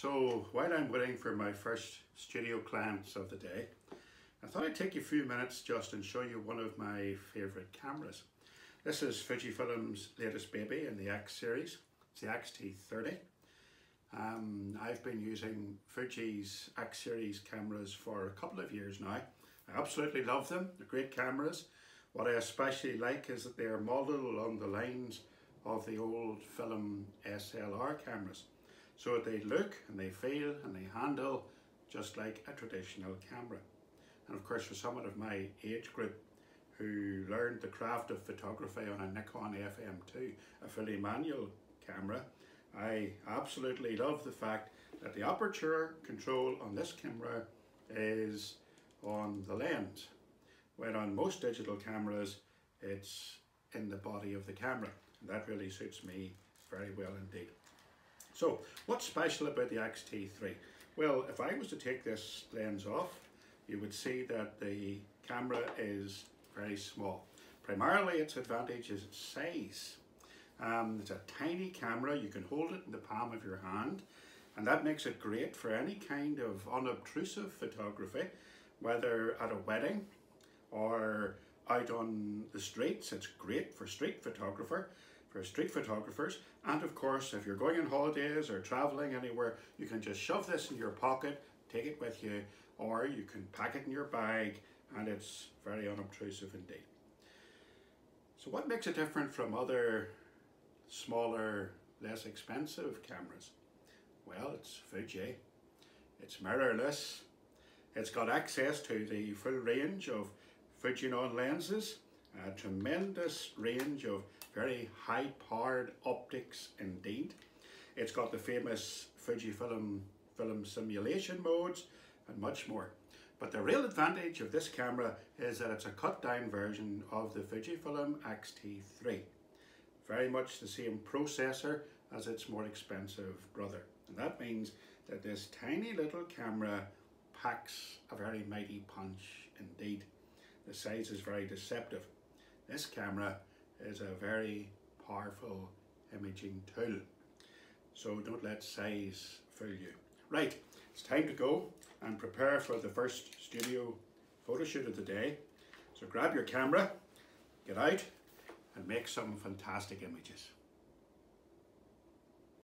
So while I'm waiting for my first studio clients of the day, I thought I'd take you a few minutes just and show you one of my favourite cameras. This is Fujifilm's latest baby in the X series. It's the X-T30. Um, I've been using Fuji's X series cameras for a couple of years now. I absolutely love them, they're great cameras. What I especially like is that they are modelled along the lines of the old film SLR cameras. So they look and they feel and they handle just like a traditional camera. And of course for someone of my age group who learned the craft of photography on a Nikon FM2, a fully manual camera, I absolutely love the fact that the aperture control on this camera is on the lens, when on most digital cameras it's in the body of the camera. And that really suits me very well indeed. So, what's special about the X-T3? Well, if I was to take this lens off, you would see that the camera is very small. Primarily its advantage is its size. Um, it's a tiny camera, you can hold it in the palm of your hand and that makes it great for any kind of unobtrusive photography, whether at a wedding or out on the streets. It's great for street photographer, for street photographers. And of course, if you're going on holidays or traveling anywhere, you can just shove this in your pocket, take it with you, or you can pack it in your bag and it's very unobtrusive indeed. So what makes it different from other smaller, less expensive cameras? Well, it's Fuji. It's mirrorless. It's got access to the full range of Fujinon lenses, a tremendous range of very high-powered optics indeed. It's got the famous Fujifilm film simulation modes and much more. But the real advantage of this camera is that it's a cut down version of the Fujifilm X-T3. Very much the same processor as its more expensive brother. And that means that this tiny little camera packs a very mighty punch indeed. The size is very deceptive. This camera is a very powerful imaging tool. So don't let size fool you. Right, it's time to go and prepare for the first studio photo shoot of the day. So grab your camera, get out and make some fantastic images.